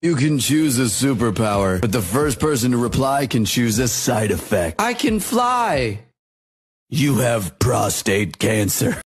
You can choose a superpower, but the first person to reply can choose a side effect. I can fly. You have prostate cancer.